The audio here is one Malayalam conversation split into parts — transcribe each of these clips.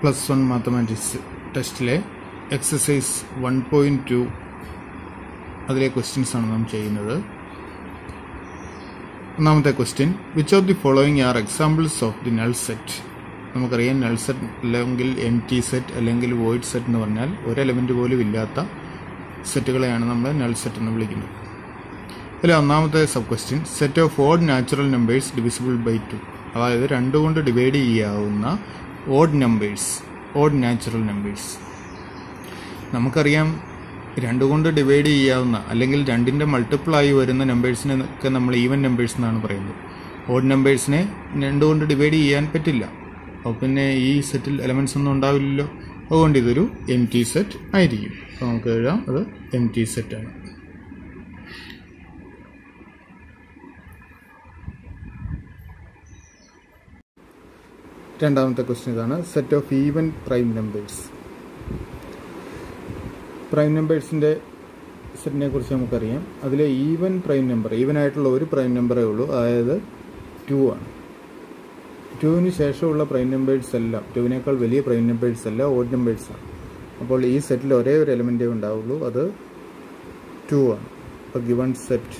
പ്ലസ് വൺ മാത്തമാറ്റിക്സ് ടെസ്റ്റിലെ എക്സസൈസ് വൺ പോയിന്റ് ടു അതിലെ ക്വസ്റ്റ്യൻസ് ആണ് നാം ചെയ്യുന്നത്. ഒന്നാമത്തെ question which of the following are examples of the null set നമുക്കറിയാം നൾ സെറ്റ് അല്ലെങ്കിൽ എം ടി സെറ്റ് അല്ലെങ്കിൽ വോയിഡ് സെറ്റ് എന്ന് പറഞ്ഞാൽ ഒരു എലമെന്റ് പോലും ഇല്ലാത്ത സെറ്റുകളെയാണ് നമ്മൾ നൾ സെറ്റ് എന്ന് വിളിക്കുന്നത്. അതിൽ ഒന്നാമത്തെ sub question set of odd natural numbers divisible by two അതായത് രണ്ട് കൊണ്ട് ഡിവൈഡ് ചെയ്യാവുന്ന odd numbers odd natural numbers നമുക്കറിയാം രണ്ട് കൊണ്ട് ഡിവൈഡ് ചെയ്യാവുന്ന അല്ലെങ്കിൽ രണ്ടിന്റെ മൾട്ടിപ്പിളായി വരുന്ന നമ്പേഴ്സിനെ ഒക്കെ നമ്മൾ ഈവൻ നമ്പേഴ്സ് എന്നാണ് പറയുന്നത്. ഓഡ് നമ്പേഴ്സിനെ രണ്ട് കൊണ്ട് ഡിവൈഡ് ചെയ്യാൻ പറ്റില്ല. അപ്പോൾ പിന്നെ ഈ സെറ്റിൽ എലമെൻസ് ഒന്നും ഉണ്ടാവില്ലല്ലോ. അതുകൊണ്ട് ഇതൊരു എം ടി സെറ്റ് ആയിരിക്കും. അപ്പോൾ നമുക്ക് എഴുതാം അത് എം ടി സെറ്റാണ് രണ്ടാമത്തെ ക്വസ്റ്റ്യൻ ഇതാണ്. Set of even prime numbers prime നമ്പേഴ്സിന്റെ സെറ്റിനെ കുറിച്ച് നമുക്കറിയാം. അതിലെ ഈവൻ പ്രൈം നമ്പർ ഈവൻ ആയിട്ടുള്ള ഒരു പ്രൈം നമ്പറേ ഉള്ളൂ. അതായത് ടു ആണ്. ടുവിന് ശേഷമുള്ള പ്രൈം നമ്പേഴ്സ് എല്ലാം ടുവിനേക്കാൾ വലിയ പ്രൈം നമ്പേഴ്സ് എല്ലാം ഓഡ് നമ്പേഴ്സാണ് അപ്പോൾ ഈ സെറ്റിൽ ഒരേ ഒരു എലമെന്റേ ഉണ്ടാവുള്ളൂ. അത് ടു ആണ്. അപ്പോൾ given set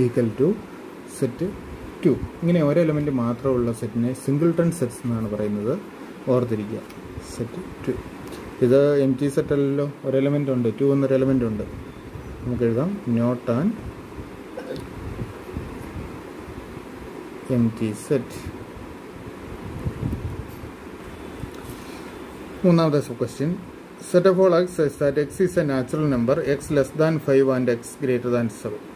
equal to set two ഇങ്ങനെ ഒരു എലമെന്റ് മാത്രമുള്ള സെറ്റിനെ സിംഗിൾട്ടൺ സെറ്റ്സ് എന്നാണ് പറയുന്നത്. ഓർത്തിരിക്കുക. സെറ്റ് ടു ഇത് എം ടി സെറ്റ് അല്ലല്ലോ. ഒരു എലമെന്റ് ഉണ്ട്. ടു എന്നൊരു എലമെന്റ് ഉണ്ട്. നമുക്ക് എഴുതാം. Not an empty set മൂന്നാമത്തെ question set of all x that x is a natural number x less than five and x greater than seven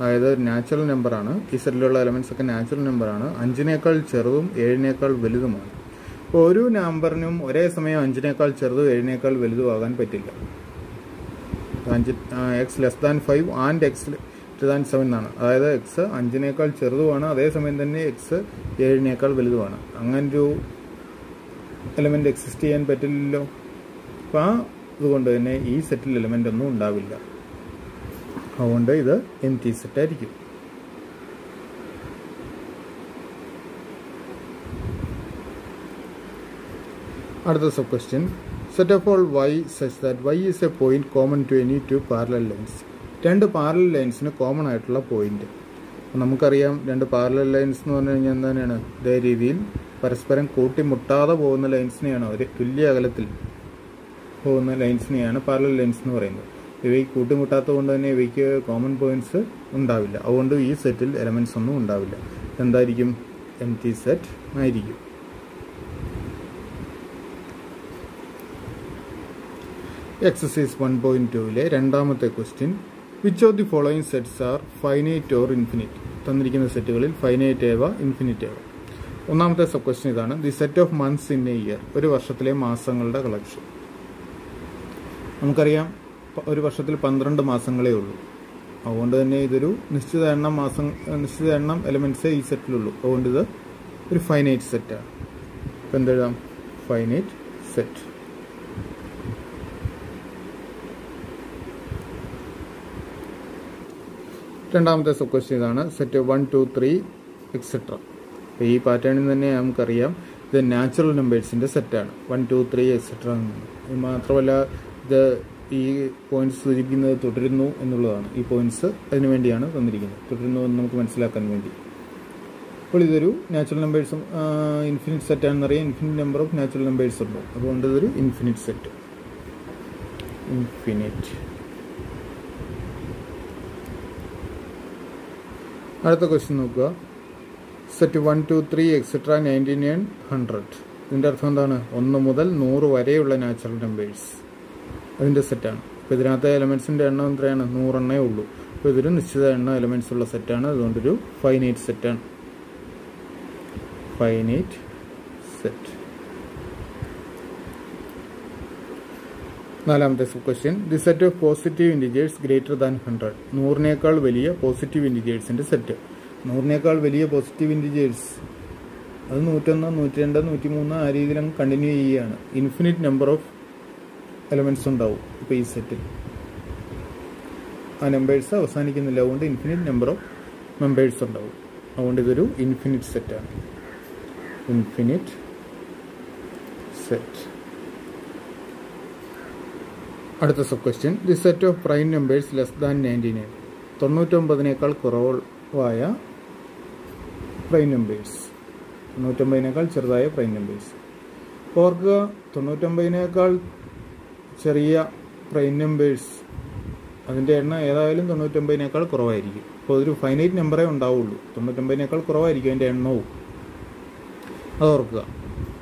അതായത് നാച്ചുറൽ നമ്പറാണ് ഈ സെറ്റിലുള്ള എലമെൻസ് ഒക്കെ നാച്ചുറൽ നമ്പറാണ് അഞ്ചിനേക്കാൾ ചെറുതും ഏഴിനേക്കാൾ വലുതുമാണ്. അപ്പോൾ ഒരു നമ്പറിനും ഒരേ സമയം അഞ്ചിനേക്കാൾ ചെറുതും ഏഴിനേക്കാൾ വലുതും ആകാൻ പറ്റില്ല. അഞ്ച് x less than five and x than seven എന്നാണ്. അതായത് എക്സ് അഞ്ചിനേക്കാൾ ചെറുതുമാണ്. അതേസമയം തന്നെ എക്സ് ഏഴിനേക്കാൾ വലുതുമാണ്. അങ്ങനെ ഒരു എലമെന്റ് എക്സിസ്റ്റ് ചെയ്യാൻ പറ്റില്ലല്ലോ. അപ്പോൾ ആ അതുകൊണ്ട് തന്നെ ഈ സെറ്റിൽ എലമെന്റ് ഒന്നും ഉണ്ടാവില്ല. അതുകൊണ്ട് ഇത് എം ടി സെറ്റ് ആയിരിക്കും അടുത്ത sub question. Set of all y such that y is a point common to any two parallel lines രണ്ട് പാരലൽ ലൈൻസിന് കോമൺ ആയിട്ടുള്ള പോയിന്റ് നമുക്കറിയാം രണ്ട് പാരലൽ ലൈൻസ് എന്ന് പറഞ്ഞു കഴിഞ്ഞാൽ എന്താണ്? ഇതേ രീതിയിൽ പരസ്പരം കൂട്ടിമുട്ടാതെ പോകുന്ന ലൈൻസിനെയാണ് അവർ തുല്യ അകലത്തിൽ പോകുന്ന ലൈൻസിനെയാണ് പാരലൽ ലൈൻസ് എന്ന് പറയുന്നത്. ഇവയ്ക്ക് കൂട്ടിമുട്ടാത്തത് കൊണ്ട് തന്നെ ഇവയ്ക്ക് കോമൺ പോയിന്റ്സ് ഉണ്ടാവില്ല. അതുകൊണ്ട് ഈ സെറ്റിൽ എലമെന്റ്സ് ഒന്നും ഉണ്ടാവില്ല. എന്തായിരിക്കും എം ടി സെറ്റ് ആയിരിക്കും എക്സസൈസ് വൺ പോയിന്റ് ടുവിലെ രണ്ടാമത്തെ question which of the following sets are finite or infinite തന്നിരിക്കുന്ന സെറ്റുകളിൽ ഫൈനൈറ്റ് ഏവ ഇൻഫിനിറ്റ് ഏവ? ഒന്നാമത്തെ സബ് ക്വസ്റ്റ്യൻ ഇതാണ്. The set of months in a year ഒരു വർഷത്തിലെ മാസങ്ങളുടെ കളക്ഷൻ നമുക്കറിയാം ഒരു വർഷത്തിൽ പന്ത്രണ്ട് മാസങ്ങളേ ഉള്ളൂ. അതുകൊണ്ട് തന്നെ ഇതൊരു നിശ്ചിത എണ്ണം മാസം നിശ്ചിത എണ്ണം എലമെന്റ്സേ ഈ സെറ്റിലുള്ളൂ അതുകൊണ്ട് ഇത് ഒരു ഫൈനൈറ്റ് സെറ്റാണ് ഇപ്പം എന്തെഴുതാം? ഫൈനൈറ്റ് സെറ്റ് രണ്ടാമത്തെ സബ് ക്വസ്റ്റ്യൻ ഇതാണ് set one two three etcetera ഈ പാറ്റേണിൽ തന്നെ നമുക്കറിയാം ഇത് നാച്ചുറൽ നമ്പേഴ്സിന്റെ സെറ്റാണ് വൺ ടു ത്രീ എക്സെട്ര മാത്രമല്ല ഇത് ഈ പോയിന്റ്സ് സൂചിപ്പിക്കുന്നത് തുടരുന്നു എന്നുള്ളതാണ്. ഈ പോയിന്റ്സ് അതിനു വേണ്ടിയാണ് തന്നിരിക്കുന്നത്. തുടരുന്നു എന്ന് നമുക്ക് മനസ്സിലാക്കാൻ വേണ്ടി. അപ്പോൾ ഇതൊരു നാച്ചുറൽ നമ്പേഴ്സും infinite set ആണെന്നറിയാം infinite number of natural numbers ഉണ്ട്. അതുകൊണ്ട് ഇതൊരു ഇൻഫിനിറ്റ് സെറ്റ് ഇൻഫിനിറ്റ് അടുത്ത ക്വസ്റ്റ്യൻ നോക്കുക. Set one two three etcetera ninety nine hundred ഇതിന്റെ അർത്ഥം എന്താണ്? ഒന്ന് മുതൽ നൂറ് വരെയുള്ള നാച്ചുറൽ നമ്പേഴ്സ് അതിന്റെ സെറ്റാണ് അപ്പോൾ ഇതിനകത്ത് എലമെൻസിന്റെ എണ്ണം എത്രയാണ്? നൂറെണ്ണേ ഉള്ളൂ. അപ്പോൾ ഇതൊരു നിശ്ചിത എണ്ണം എലമെൻസ് ഉള്ള സെറ്റാണ് അതുകൊണ്ടൊരു ഫൈനൈറ്റ് സെറ്റാണ് ഫൈനൈറ്റ് സെറ്റ് നാലാമത്തെ sub question the set of positive integers greater than hundred നൂറിനേക്കാൾ വലിയ പോസിറ്റീവ് ഇൻഡിജേഴ്സിന്റെ സെറ്റ് നൂറിനേക്കാൾ വലിയ പോസിറ്റീവ് ഇൻഡിജേഴ്സ് അത് നൂറ്റൊന്ന് നൂറ്റി രണ്ട് നൂറ്റി മൂന്ന് ആ രീതിയിൽ അങ്ങ് കണ്ടിന്യൂ ചെയ്യുകയാണ്. ഇൻഫിനിറ്റ് നമ്പർ ഓഫ് എലമെന്റ്സ് ഉണ്ടാവും. ഇപ്പോൾ ഈ സെറ്റിൽ ആ നമ്പേഴ്സ് അവസാനിക്കുന്നില്ല. അതുകൊണ്ട് ഇൻഫിനിറ്റ് നമ്പർ ഓഫ് മെമ്പേഴ്സ് ഉണ്ടാവും. അതുകൊണ്ട് ഇതൊരു ഇൻഫിനിറ്റ് സെറ്റാണ് ഇൻഫിനിറ്റ് സെറ്റ് അടുത്ത sub question the set of prime numbers less than ninety nine തൊണ്ണൂറ്റൊമ്പതിനേക്കാൾ കുറവായ പ്രൈം നമ്പേഴ്സ് തൊണ്ണൂറ്റൊമ്പതിനേക്കാൾ ചെറുതായ പ്രൈം നമ്പേഴ്സ് ഓർക്കുക തൊണ്ണൂറ്റൊമ്പതിനേക്കാൾ ചെറിയ പ്രൈം നമ്പേഴ്സ് അതിന്റെ എണ്ണം ഏതായാലും തൊണ്ണൂറ്റൊമ്പതിനേക്കാൾ കുറവായിരിക്കും. അപ്പോൾ അതൊരു ഫൈനൈറ്റ് നമ്പറേ ഉണ്ടാവുള്ളൂ. തൊണ്ണൂറ്റൊമ്പതിനേക്കാൾ കുറവായിരിക്കും അതിന്റെ എണ്ണവും. അത് ഓർക്കുക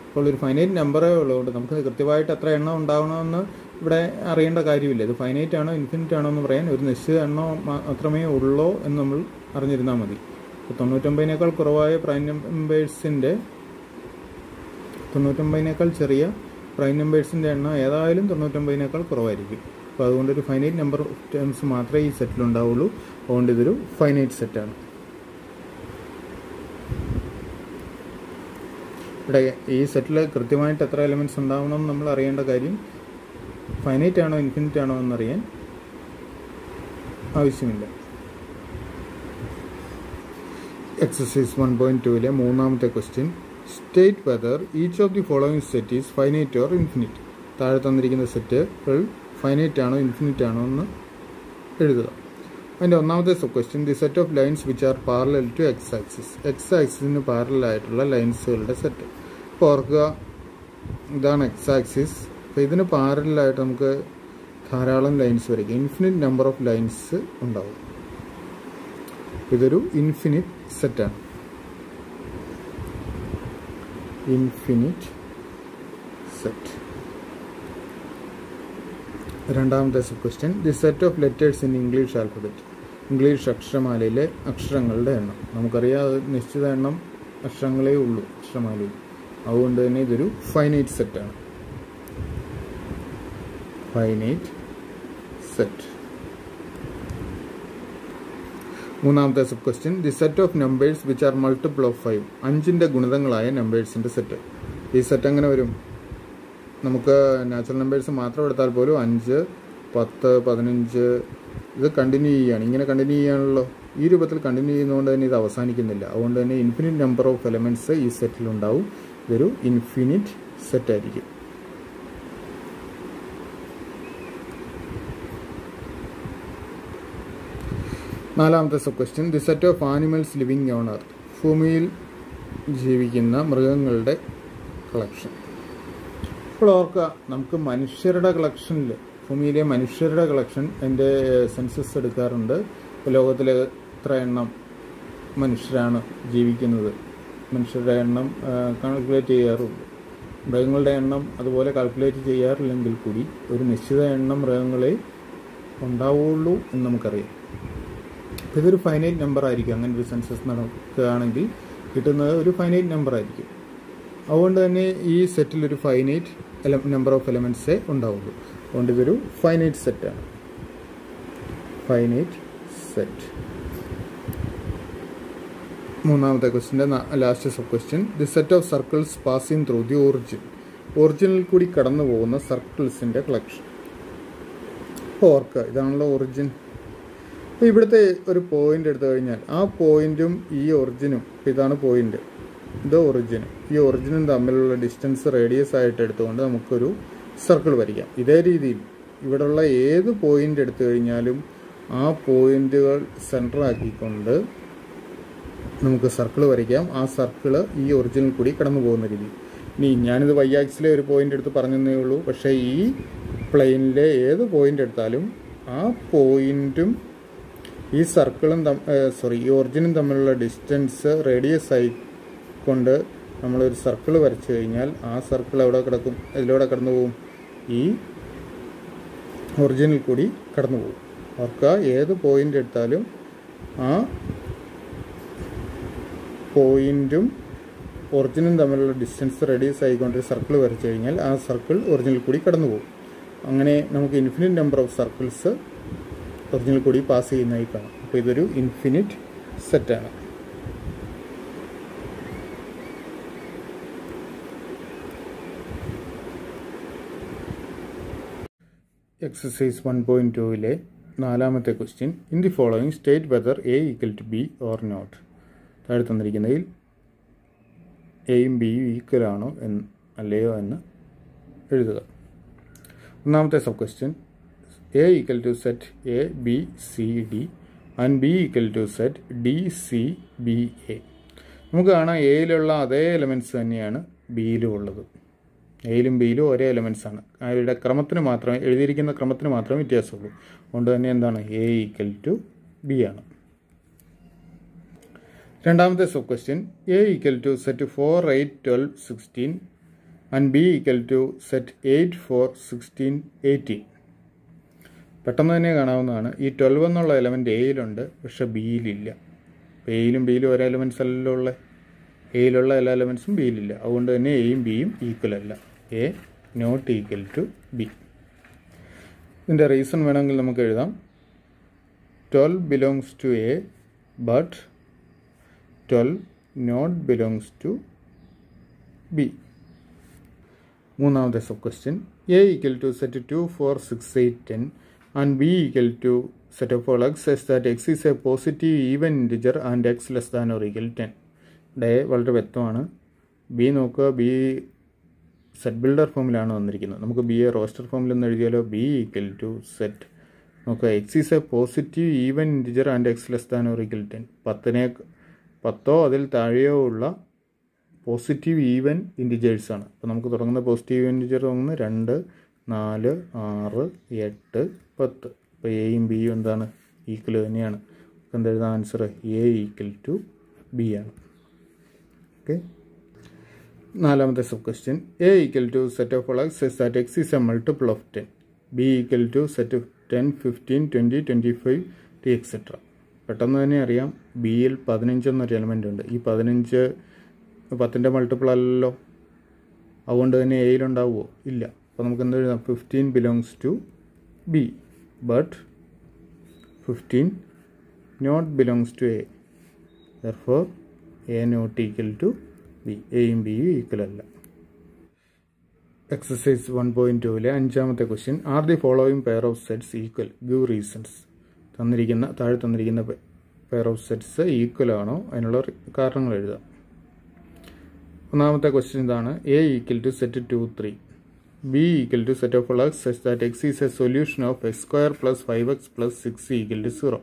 അപ്പോൾ ഒരു ഫൈനൈറ്റ് നമ്പറേ ഉള്ളതുകൊണ്ട് നമുക്ക് കൃത്യമായിട്ട് എത്ര എണ്ണം ഉണ്ടാവണമെന്ന് ഇവിടെ അറിയേണ്ട കാര്യമില്ല. ഇത് ഫൈനൈറ്റ് ആണോ ഇൻഫിനിറ്റ് ആണോ എന്ന് പറയാൻ ഒരു നിശ്ചിത എണ്ണം മാത്രമേ ഉള്ളോ എന്ന് നമ്മൾ അറിഞ്ഞിരുന്നാൽ മതി. തൊണ്ണൂറ്റൊമ്പതിനേക്കാൾ കുറവായ പ്രൈം നമ്പേഴ്സിന്റെ തൊണ്ണൂറ്റൊമ്പതിനേക്കാൾ ചെറിയ പ്രൈം നമ്പേഴ്സിന്റെ എണ്ണം ഏതായാലും തൊണ്ണൂറ്റൊമ്പതിനേക്കാൾ കുറവായിരിക്കും. അപ്പോൾ അതുകൊണ്ട് ഒരു ഫൈനൈറ്റ് നമ്പർ ഓഫ് ടേംസ് മാത്രമേ ഈ സെറ്റിൽ ഉണ്ടാവുള്ളൂ. അതുകൊണ്ട് ഇതൊരു ഫൈനൈറ്റ് സെറ്റാണ് ഇവിടെ ഈ സെറ്റിൽ കൃത്യമായിട്ട് എത്ര എലമെന്റ്സ് ഉണ്ടാവണം നമ്മൾ അറിയേണ്ട കാര്യം ഫൈനൈറ്റ് ആണോ ഇൻഫിനിറ്റ് ആണോ എന്നറിയാൻ ആവശ്യമില്ല. എക്സസൈസ് വൺ പോയിന്റ് ടുവിലെ മൂന്നാമത്തെ question state whether each of the following set is finite or infinite താഴെ തന്നിരിക്കുന്ന സെറ്റുകൾ ഫൈനൈറ്റ് ആണോ ഇൻഫിനിറ്റ് ആണോ എന്ന് എഴുതുക. അതിന്റെ ഒന്നാമത്തെ sub question the set of lines which are parallel to x axis x ആക്സിസിന് പാരലായിട്ടുള്ള ലൈൻസുകളുടെ സെറ്റ് ഇപ്പോൾ ഓർക്കുക ഇതാണ് എക്സ് ആക്സിസ് അപ്പോൾ ഇതിന് പാരലായിട്ട് നമുക്ക് ധാരാളം ലൈൻസ് വരയ്ക്കാം. ഇൻഫിനിറ്റ് നമ്പർ ഓഫ് ലൈൻസ് ഉണ്ടാവും. ഇതൊരു ഇൻഫിനിറ്റ് സെറ്റാണ് ഇൻഫിനിറ്റ് സെറ്റ് രണ്ടാമത്തെ sub question the set of letters in English alphabet English അക്ഷരമാലയിലെ അക്ഷരങ്ങളുടെ എണ്ണം. നമുക്കറിയാം നിശ്ചിത എണ്ണം അക്ഷരങ്ങളേ ഉള്ളൂ അക്ഷരമാലയിൽ. അതുകൊണ്ട് തന്നെ ഇതൊരു ഫൈനൈറ്റ് സെറ്റാണ് ഫൈനൈറ്റ് സെറ്റ് മൂന്നാമത്തെ sub question the set of numbers which are multiple of five അഞ്ചിന്റെ ഗുണിതങ്ങളായ നമ്പേഴ്സിന്റെ സെറ്റ് ഈ സെറ്റ് എങ്ങനെ വരും? നമുക്ക് നാച്ചുറൽ നമ്പേഴ്സ് മാത്രം എടുത്താൽ പോലും അഞ്ച് പത്ത് പതിനഞ്ച് ഇത് കണ്ടിന്യൂ ചെയ്യുകയാണ് ഇങ്ങനെ കണ്ടിന്യൂ ചെയ്യാണല്ലോ. ഈ രൂപത്തിൽ കണ്ടിന്യൂ ചെയ്യുന്നതുകൊണ്ട് തന്നെ ഇത് അവസാനിക്കുന്നില്ല. അതുകൊണ്ട് തന്നെ ഇൻഫിനിറ്റ് നമ്പർ ഓഫ് എലമെന്റ്സ് ഈ സെറ്റിലുണ്ടാവും ഇതൊരു ഇൻഫിനിറ്റ് സെറ്റ് ആയിരിക്കും. നാലാമത്തെ sub question the set of animals living on earth ഭൂമിയിൽ ജീവിക്കുന്ന മൃഗങ്ങളുടെ കളക്ഷൻ ഇപ്പോൾ ഓർക്കുക നമുക്ക് മനുഷ്യരുടെ കളക്ഷനിൽ ഭൂമിയിലെ മനുഷ്യരുടെ കളക്ഷൻ എന്റെ സെൻസസ് എടുക്കാറുണ്ട്. ലോകത്തിലെ എത്ര എണ്ണം മനുഷ്യരാണ് ജീവിക്കുന്നത്? മനുഷ്യരുടെ എണ്ണം കാൽക്കുലേറ്റ് ചെയ്യാറുണ്ട്. മൃഗങ്ങളുടെ എണ്ണം അതുപോലെ കാൽക്കുലേറ്റ് ചെയ്യാറില്ലെങ്കിൽ കൂടി ഒരു നിശ്ചിത എണ്ണം മൃഗങ്ങളെ ഉണ്ടാവുള്ളൂ എന്ന് നമുക്കറിയാം. ഇതൊരു ഫൈനൈറ്റ് നമ്പർ ആയിരിക്കും. അങ്ങനെ ഒരു സെൻസസ് നടക്കുകയാണെങ്കിൽ കിട്ടുന്നത് ഒരു ഫൈനൈറ്റ് നമ്പർ ആയിരിക്കും. അതുകൊണ്ട് തന്നെ ഈ സെറ്റിൽ ഒരു ഫൈനൈറ്റ് നമ്പർ ഓഫ് എലമെന്റ്സേ ഉണ്ടാവുള്ളൂ. അതുകൊണ്ട് ഇതൊരു ഫൈനൈറ്റ് സെറ്റാണ് ഫൈനൈറ്റ് സെറ്റ് മൂന്നാമത്തെ ക്വസ്റ്റിന്റെ last sub question the set of circles passing through the origin ഒറിജിനിൽ കൂടി കടന്നു പോകുന്ന സർക്കിൾസിന്റെ കളക്ഷൻ ഓർക്ക് ഓർക്കുക ഇതാണല്ലോ ഒറിജിൻ അപ്പോൾ ഇവിടുത്തെ ഒരു പോയിന്റ് എടുത്തു കഴിഞ്ഞാൽ ആ പോയിന്റും ഈ ഒറിജിനും ഇതാണ് പോയിന്റ് ഇത് ഒറിജിനും ഈ ഒറിജിനും തമ്മിലുള്ള ഡിസ്റ്റൻസ് റേഡിയസ് ആയിട്ട് എടുത്തുകൊണ്ട് നമുക്കൊരു സർക്കിൾ വരയ്ക്കാം. ഇതേ രീതിയിൽ ഇവിടെയുള്ള ഏത് പോയിന്റ് എടുത്തു കഴിഞ്ഞാലും ആ പോയിന്റുകൾ സെന്റർ ആക്കിക്കൊണ്ട് നമുക്ക് സർക്കിൾ വരയ്ക്കാം. ആ സർക്കിൾ ഈ ഒറിജിനിൽ കൂടി കടന്നു പോകുന്ന രീതി. ഇനി ഞാനിത് വൈ ഒരു പോയിന്റ് എടുത്ത് പറഞ്ഞതേ ഉള്ളൂ. പക്ഷേ ഈ പ്ലെയിനിലെ ഏത് പോയിന്റ് എടുത്താലും ആ പോയിന്റും ഈ സർക്കിളും സോറി ഈ ഒറിജിനും തമ്മിലുള്ള ഡിസ്റ്റൻസ് റേഡിയസ് ആയി കൊണ്ട് നമ്മളൊരു സർക്കിൾ വരച്ചു കഴിഞ്ഞാൽ ആ സർക്കിൾ എവിടെ കിടക്കും? ഇതിലൂടെ കടന്നു പോകും ഈ ഒറിജിനിൽ കൂടി കടന്നു പോകും ഓർക്കുക ഏത് പോയിന്റ് എടുത്താലും ആ പോയിന്റും ഒറിജിനും തമ്മിലുള്ള ഡിസ്റ്റൻസ് റെഡ്യൂസ് ആയിക്കൊണ്ട് സർക്കിൾ വരച്ചു കഴിഞ്ഞാൽ ആ സർക്കിൾ ഒറിജിനിൽ കൂടി കടന്നു പോകും അങ്ങനെ നമുക്ക് ഇൻഫിനിറ്റ് നമ്പർ ഓഫ് സർക്കിൾസ് ഒറിജിനിൽ കൂടി പാസ് ചെയ്യുന്നതായി കാണാം. അപ്പോൾ ഇതൊരു ഇൻഫിനിറ്റ് സെറ്റാണ് എക്സസൈസ് വൺ പോയിന്റ് ടുവിലെ നാലാമത്തെ question in the following state whether A equal to B or not താഴെ തന്നിരിക്കുന്നതിൽ എയും ബിയും ഈക്വൽ ആണോ എന്ന് അല്ലയോ എന്ന് എഴുതുക. ഒന്നാമത്തെ sub question A equal to set A B C D and B equal to set D C B A നമുക്ക് കാണാം എയിലുള്ള അതേ എലമെന്റ്സ് തന്നെയാണ് ബിയിലും ഉള്ളത്. എയിലും ബിയിലും ഒരേ എലമെന്റ്സ് ആണ്. അവരുടെ ക്രമത്തിന് മാത്രമേ എഴുതിയിരിക്കുന്ന ക്രമത്തിന് മാത്രമേ വ്യത്യാസമുള്ളൂ. അതുകൊണ്ട് തന്നെ എന്താണ്? എ ഈക്വൽ ടു ബി ആണ്. രണ്ടാമത്തെ sub question A equal to set four eight twelve sixteen and B equal to set eight four sixteen eighteen പെട്ടെന്ന് തന്നെ കാണാവുന്നതാണ്. ഈ ട്വൽവ് എന്നുള്ള എലമെന്റ് എയിലുണ്ട് പക്ഷെ ബിയിലില്ല എയിലും ബിയിലും ഒരേ എലമെന്റ്സ് അല്ലല്ലോ ഉള്ളത് എയിലുള്ള എല്ലാ എലമെന്റ്സും ബിയിലില്ല അതുകൊണ്ട് തന്നെ എയും ബിയും ഈക്വൽ അല്ല. A not equal to B ഇതിന്റെ റീസൺ വേണമെങ്കിൽ നമുക്ക് എഴുതാം. Twelve belongs to A but twelve not belongs to B മൂന്നാമത്തെ sub question A equal to set two four six eight ten and B equal to set of all x such that x is a positive even integer and x less than or equal ten day വളരെ വ്യക്തമാണ്. ബി നോക്കുക. ബി സെറ്റ് ബിൽഡർ ഫോമിലാണ് വന്നിരിക്കുന്നത്. നമുക്ക് ബി എ റോസ്റ്റർ ഫോമിൽ എന്ന് എഴുതിയാലോ? ബി ഈക്വൽ ടു സെറ്റ് നോക്കുക. X is a positive even integer and x less than or equal ten പത്തിനെ പത്തോ അതിൽ താഴെയോ ഉള്ള പോസിറ്റീവ് ഈവൻ ആണ്. അപ്പോൾ നമുക്ക് തുടങ്ങുന്ന പോസിറ്റീവ് ഇന്റിജർ തുടങ്ങുന്നത് രണ്ട് നാല് ആറ് എട്ട് പത്ത്. അപ്പോൾ എയും ബിയും എന്താണ്? ഈക്വൽ തന്നെയാണ്. എന്താ എഴുതാൻ answer A equal to B ആണ്. ഓക്കെ നാലാമത്തെ sub question A equal to set of x that x is a multiple of ten B equal to set of ten fifteen twenty twenty five T etcetera പെട്ടെന്ന് തന്നെ അറിയാം. ബിയിൽ പതിനഞ്ച് എന്നൊരു എലമെന്റ് ഉണ്ട്. ഈ പതിനഞ്ച് പത്തിന്റെ മൾട്ടിപ്പിൾ അല്ലല്ലോ. അതുകൊണ്ട് തന്നെ എയിലുണ്ടാവുമോ ഇല്ല. അപ്പോൾ നമുക്ക് എന്താ എഴുതാം? Fifteen belongs to B but fifteen not belongs to A therefore A not equal to B എയും ബിയും ഈക്വൽ അല്ല. എക്സസൈസ് വൺ പോയിന്റ് ടുവിലെ അഞ്ചാമത്തെ question. Are the following pair of sets equal? Give reasons. തന്നിരിക്കുന്ന താഴെ തന്നിരിക്കുന്ന പെയർ ഓഫ് സെറ്റ്സ് ഈക്വൽ ആണോ? അതിനുള്ള കാരണങ്ങൾ എഴുതാം. ഒന്നാമത്തെ ക്വസ്റ്റ്യൻ ഇതാണ്. A equal to set two three B equal to set of x x that x is a solution of x square plus five x plus six equal to zero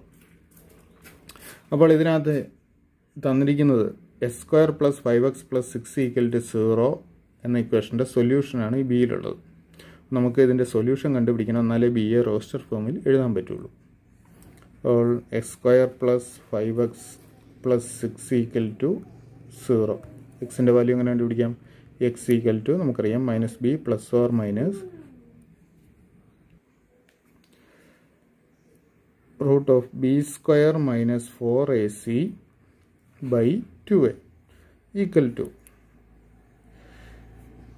അപ്പോൾ ഇതിനകത്ത് തന്നിരിക്കുന്നത് x square plus five x plus six equal to zero എന്ന ഇക്വേഷന്റെ സൊല്യൂഷനാണ് ഈ ബിയിലുള്ളത് നമുക്ക് ഇതിന്റെ സൊല്യൂഷൻ കണ്ടുപിടിക്കണം. എന്നാലേ ബി എ റോസ്റ്റർ ഫോമിൽ എഴുതാൻ പറ്റുള്ളൂ. അപ്പോൾ x square plus five x plus six equal to zero എക്സിന്റെ വാല്യൂ എങ്ങനെ കണ്ടുപിടിക്കാം? എക്സ് ഈക്വൽ ടു നമുക്കറിയാം minus B plus or minus root of B square minus four A C by two A equal to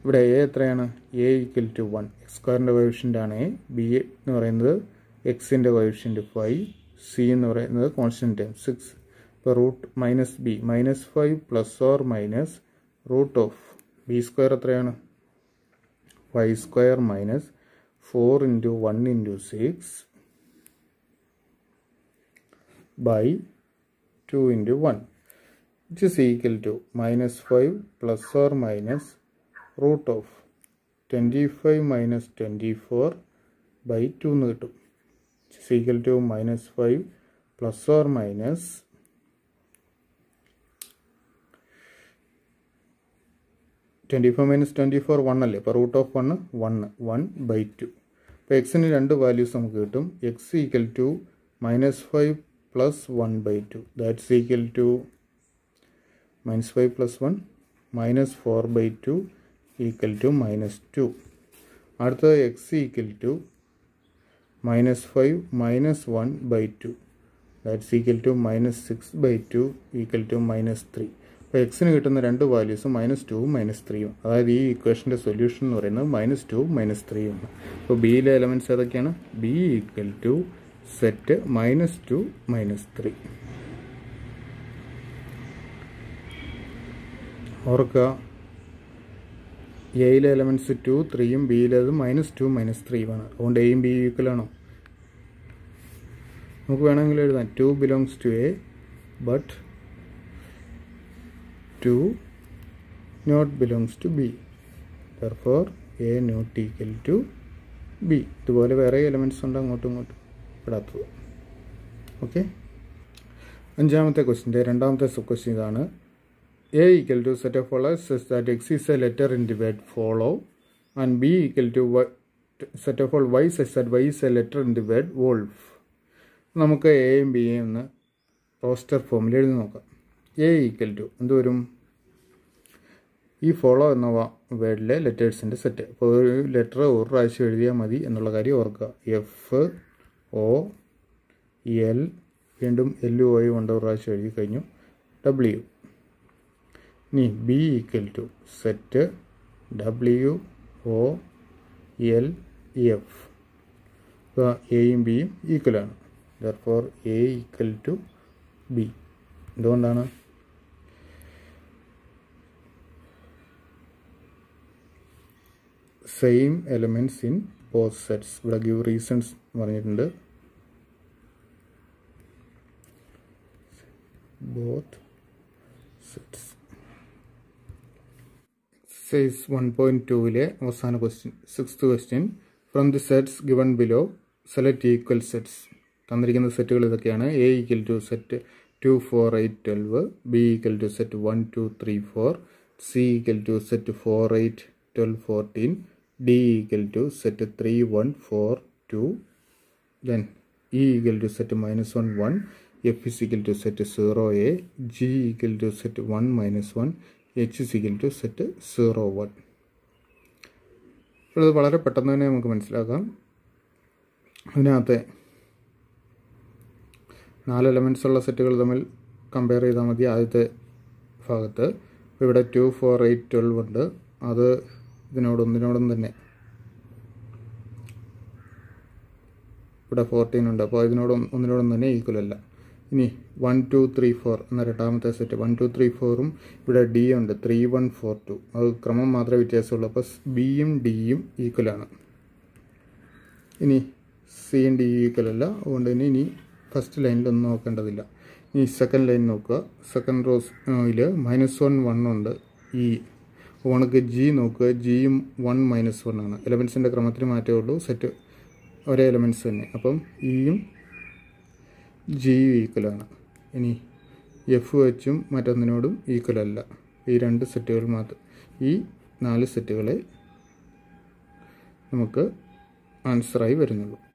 ഇവിടെ എ എത്രയാണ്? A equal to one x സ്ക്വയറിന്റെ കോയിഷ്യന്റ് ആണ് എ ബി എന്ന് പറയുന്നത് എക്സിന്റെ കോയിഷ്യന്റ് ഫൈവ് സി എന്ന് പറയുന്നത് കോൺസ്റ്റന്റ് ടൈം സിക്സ് ഇപ്പോൾ root minus B minus five plus or minus root of B square എത്രയാണ്? Y square minus four into one into six by two into one it is equal to minus five plus or minus root of twenty five minus twenty four by two എന്ന് കിട്ടും. It is equal to minus five plus or minus twenty four minus twenty four one അല്ലേ? അപ്പോൾ root of one one one by two അപ്പോൾ എക്സിന് രണ്ട് വാല്യൂസ് നമുക്ക് കിട്ടും. X equal to minus five plus one by two that's equal to minus 5 plus 1 minus 4 by 2 equal to minus 2 അടുത്തത് x equal to minus five minus one by two that's equal to minus six by two equal to minus three അപ്പോൾ എക്സിന് കിട്ടുന്ന രണ്ട് വാല്യൂസും മൈനസ് ടൂവും മൈനസ് ത്രീയും അതായത് ഈ ഇക്വേഷന്റെ സൊല്യൂഷൻ എന്ന് പറയുന്നത് മൈനസ് ടു മൈനസ് ത്രീയും അപ്പോൾ ബിയിലെ എലമെന്റ്സ് ഏതൊക്കെയാണ്? B equal to set minus two minus three ഓർക്കുക. എയിലെ എലമെന്റ്സ് ടു ത്രീയും ബിയിലേത് മൈനസ് ടു മൈനസ് ത്രീയുമാണ് അതുകൊണ്ട് എയും ബി ആണോ? നമുക്ക് വേണമെങ്കിൽ എഴുതാം. Two belongs to A but two not belongs to B. Therefore, A not equal to B. ഇതുപോലെ വേറെ എലമെന്റ്സ് ഉണ്ട് അങ്ങോട്ടും ഇങ്ങോട്ടും പെടാത്തത്. ഓക്കെ അഞ്ചാമത്തെ ക്വസ്റ്റിന്റെ രണ്ടാമത്തെ സബ് ക്വസ്റ്റ്യൻ ഇതാണ് A equal to set of followers that x is a letter in the debate follow and B equal to set of all y such that y is a letter in the debate wolf നമുക്ക് എയും ബിയും ഒന്ന് റോസ്റ്റർ ഫോമിൽ എഴുതി നോക്കാം. എ ഈക്വൽ ടു എന്ത് വരും? ഈ ഫോളോ എന്ന വേർഡിലെ ലെറ്റേഴ്സിന്റെ സെറ്റ് അപ്പോൾ ഒരു ലെറ്റർ ഒരു പ്രാവശ്യം എഴുതിയാൽ മതി എന്നുള്ള കാര്യം ഓർക്കുക. എഫ് ഒ എൽ വീണ്ടും എൽ ഒ കൊണ്ട് ഒരു പ്രാവശ്യം എഴുതി കഴിഞ്ഞു. ഡബ്ല്യു ഇനി B equal to set W O L F ഇപ്പോൾ എയും ബിയും ഈക്വലാണ് therefore A equal to B എന്തുകൊണ്ടാണ്? Same elements in both sets ഇവിടെ ഗിവ് റീസൺസ് പറഞ്ഞിട്ടുണ്ട്. Both sets says one point ടുവിലെ അവസാന question sixth question from the sets given below select equal sets തന്നിരിക്കുന്ന സെറ്റുകൾ ഇതൊക്കെയാണ്. A equal to set two four eight twelve B equal to set one two three four C equal to set four eight twelve fourteen D equal to set three one four two then E equal to set minus one one F is equal to set zero A G equal to set one minus one H is equal to set zero one ഇപ്പോൾ ഇത് വളരെ പെട്ടെന്ന് തന്നെ നമുക്ക് മനസ്സിലാക്കാം. അതിനകത്തെ നാല് എലമെന്റ്സ് ഉള്ള സെറ്റുകൾ തമ്മിൽ കമ്പയർ ചെയ്താൽ മതി ആദ്യത്തെ ഭാഗത്ത്. ഇവിടെ ടു ഫോർ എയ്റ്റ് ട്വൽവ് ഉണ്ട്. അത് ഇതിനോട് തന്നെ. ഇവിടെ ഫോർട്ടീൻ ഉണ്ട്. അപ്പോൾ ഇതിനോട് ഒന്നിനോടും തന്നെ ഈക്വൽ അല്ല. ഇനി വൺ ടു ത്രീ ഫോർ എന്ന രണ്ടാമത്തെ സെറ്റ് വൺ ടു ത്രീ ഫോറും ഇവിടെ ഡി ഉണ്ട്. ത്രീ വൺ ഫോർ ടു അത് ക്രമം മാത്രമേ വ്യത്യാസമുള്ളൂ. അപ്പോൾ ബിയും ഡിയും ഈക്വലാണ് ഇനി സിയും ഡി ഈക്വൽ അല്ല. അതുകൊണ്ട് തന്നെ ഇനി ഫസ്റ്റ് ലൈനിലൊന്നും നോക്കേണ്ടതില്ല. ഇനി സെക്കൻഡ് ലൈൻ നോക്കുക. സെക്കൻഡ് റോസിൽ മൈനസ് വൺ വൺ ഉണ്ട്. ഈ ഓണക്ക് ജി നോക്കുക ജിയും വൺ മൈനസ് വൺ ആണ്. എലമെൻസിന്റെ ക്രമത്തിന് മാറ്റമേ ഉള്ളൂ. സെറ്റ് ഒരേ എലമെന്റ്സ് തന്നെ. അപ്പം ഇയും ജിയും ഈക്വലാണ് ഇനി എഫ് എച്ചും മറ്റൊന്നിനോടും ഈക്വലല്ല ഈ രണ്ട് സെറ്റുകൾ മാത്രം ഈ നാല് സെറ്റുകളെ നമുക്ക് ആൻസറായി വരുന്നുള്ളൂ.